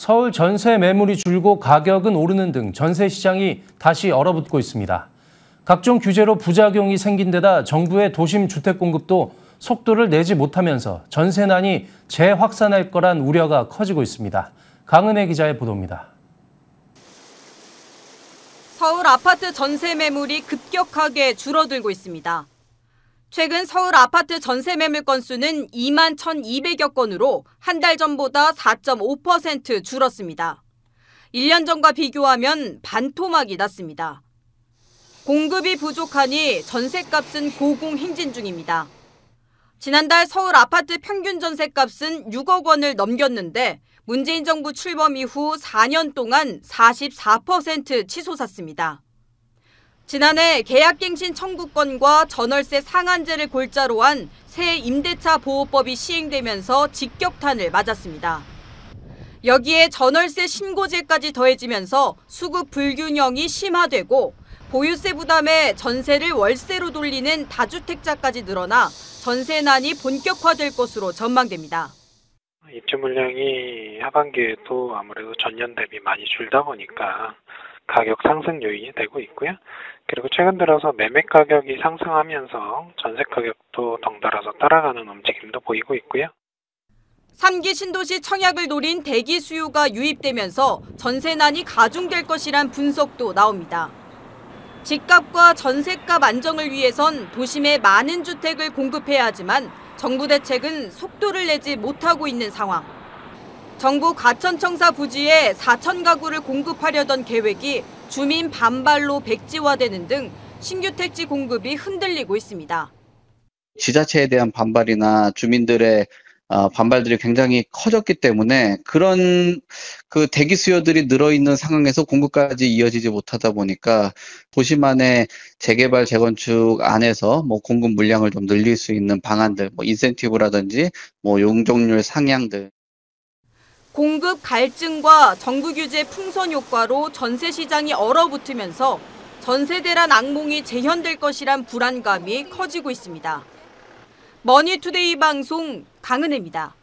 서울 전세 매물이 줄고 가격은 오르는 등 전세 시장이 다시 얼어붙고 있습니다. 각종 규제로 부작용이 생긴 데다 정부의 도심 주택 공급도 속도를 내지 못하면서 전세난이 재확산할 거란 우려가 커지고 있습니다. 강은혜 기자의 보도입니다. 서울 아파트 전세 매물이 급격하게 줄어들고 있습니다. 최근 서울 아파트 전세 매물 건수는 2만 1,200여 건으로 한 달 전보다 4.5% 줄었습니다. 1년 전과 비교하면 반토막이 났습니다. 공급이 부족하니 전세값은 고공행진 중입니다. 지난달 서울 아파트 평균 전세값은 6억 원을 넘겼는데 문재인 정부 출범 이후 4년 동안 44% 치솟았습니다. 지난해 계약갱신 청구권과 전월세 상한제를 골자로 한 새 임대차 보호법이 시행되면서 직격탄을 맞았습니다. 여기에 전월세 신고제까지 더해지면서 수급 불균형이 심화되고 보유세 부담에 전세를 월세로 돌리는 다주택자까지 늘어나 전세난이 본격화될 것으로 전망됩니다. 입주 물량이 하반기에도 아무래도 전년 대비 많이 줄다 보니까 가격 상승 요인이 되고 있고요. 그리고 최근 들어서 매매 가격이 상승하면서 전세 가격도 덩달아서 따라가는 움직임도 보이고 있고요. 3기 신도시 청약을 노린 대기 수요가 유입되면서 전세난이 가중될 것이란 분석도 나옵니다. 집값과 전세값 안정을 위해선 도심에 많은 주택을 공급해야 하지만 정부 대책은 속도를 내지 못하고 있는 상황. 정부 과천청사 부지에 4천 가구를 공급하려던 계획이 주민 반발로 백지화되는 등 신규 택지 공급이 흔들리고 있습니다. 지자체에 대한 반발이나 주민들의 어, 반발들이 굉장히 커졌기 때문에 그런 그 대기 수요들이 늘어있는 상황에서 공급까지 이어지지 못하다 보니까 도시만의 재개발 재건축 안에서 뭐 공급 물량을 좀 늘릴 수 있는 방안들, 뭐 인센티브라든지 뭐 용적률 상향들 공급 갈증과 정부 규제 풍선 효과로 전세 시장이 얼어붙으면서 전세 대란 악몽이 재현될 것이란 불안감이 커지고 있습니다. 머니투데이 방송 강은혜입니다.